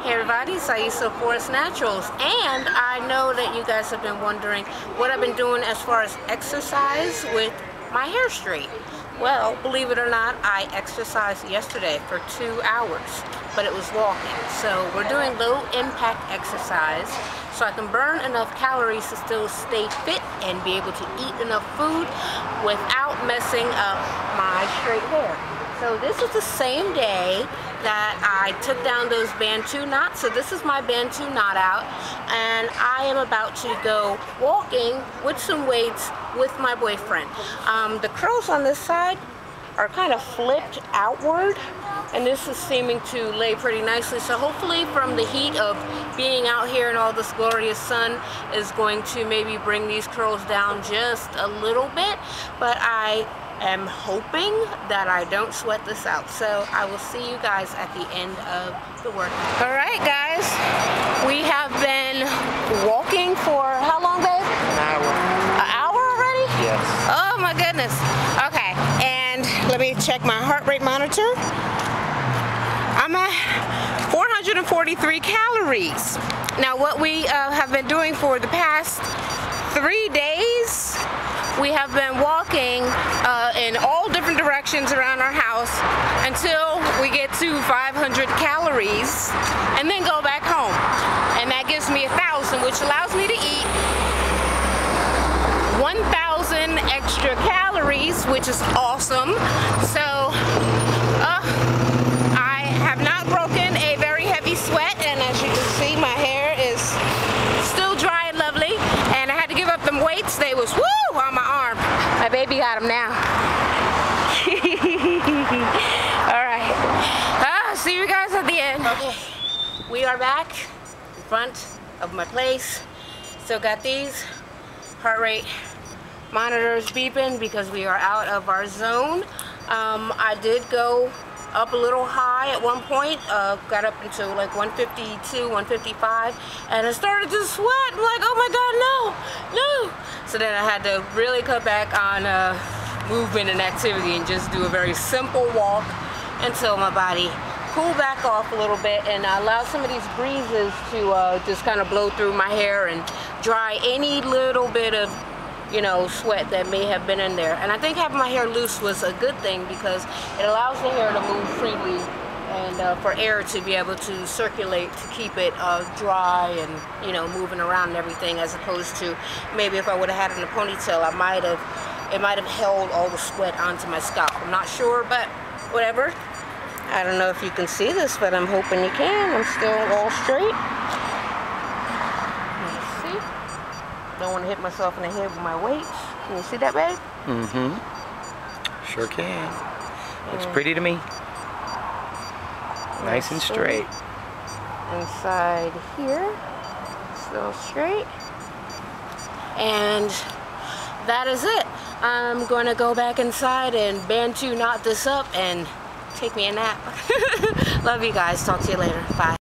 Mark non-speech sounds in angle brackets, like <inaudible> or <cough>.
Hey everybody, it's Aisa For Us Naturals, and I know that you guys have been wondering what I've been doing as far as exercise with my hair straight. Well, believe it or not, I exercised yesterday for two hours, but it was walking. So we're doing low impact exercise so I can burn enough calories to still stay fit and be able to eat enough food without messing up my straight hair. So this is the same day that I took down those Bantu knots. So this is my Bantu knot out and I am about to go walking with some weights with my boyfriend. Um, the curls on this side are kind of flipped outward and this is seeming to lay pretty nicely so hopefully from the heat of being out here in all this glorious sun is going to maybe bring these curls down just a little bit but I am hoping that I don't sweat this out. So I will see you guys at the end of the workout. All right, guys. We have been walking for how long, babe? An hour. An hour already? Yes. Oh my goodness. Okay, and check my heart rate monitor. I'm at 443 calories. Now what we uh, have been doing for the past three days we have been walking uh, in all different directions around our house until we get to 500 calories and then go back home. And that gives me a thousand, which allows me to eat which is awesome. So, uh, I have not broken a very heavy sweat, and as you can see, my hair is still dry and lovely. And I had to give up them weights. They was woo! on my arm. My baby got them now. <laughs> All right. Ah, see you guys at the end. Okay, we are back in front of my place. Still got these heart rate monitors beeping because we are out of our zone. Um, I did go up a little high at one point, uh, got up into like 152, 155, and I started to sweat. I'm like, oh my God, no, no. So then I had to really cut back on uh, movement and activity and just do a very simple walk until my body cool back off a little bit and allow some of these breezes to uh, just kind of blow through my hair and dry any little bit of you know, sweat that may have been in there. And I think having my hair loose was a good thing because it allows the hair to move freely and uh, for air to be able to circulate to keep it uh, dry and, you know, moving around and everything as opposed to maybe if I would have had it in a ponytail, I might have, it might have held all the sweat onto my scalp. I'm not sure, but whatever. I don't know if you can see this, but I'm hoping you can. I'm still all straight. Don't want to hit myself in the head with my weights. Can you see that, babe? Mm-hmm. Sure can. Looks mm. pretty to me. Nice and straight. Inside here, still straight. And that is it. I'm going to go back inside and Bantu knot this up and take me a nap. <laughs> Love you guys. Talk to you later. Bye.